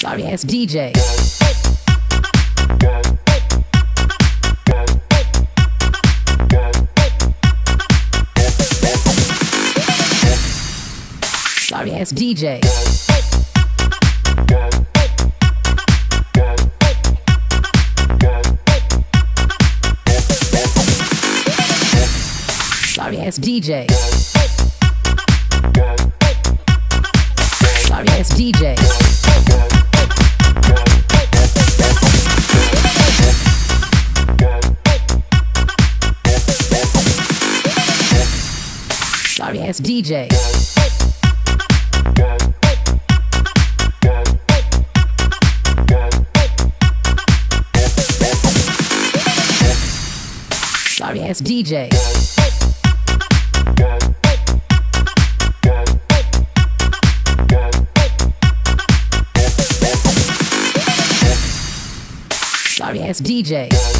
Sorry ass DJ. Sorry ass DJ. Sorry ass DJ. Sorry ass DJ. Sorry ass DJ. Sorry ass DJ. Sorry ass DJ.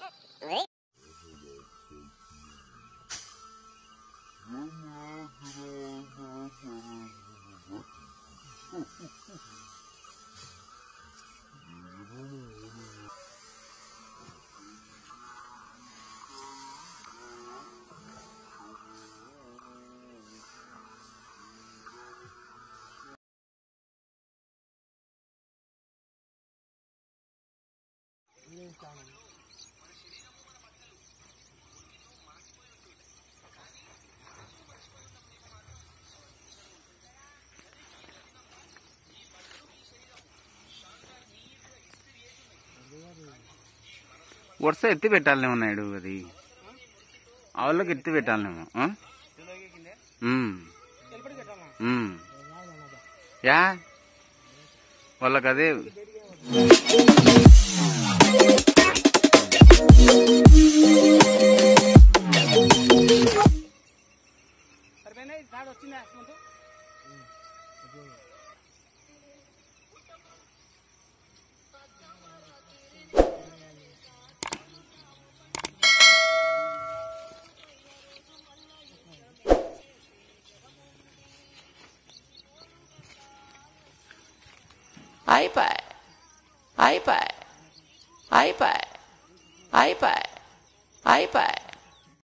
స్థానం వరుస ఎత్తి పెట్టాలనేమో నాయుడు అది. ఆవులకు ఎత్తి పెట్టాలనేమో yeah? వాళ్ళకి అదే iPad. iPad. iPad. iPad. iPad.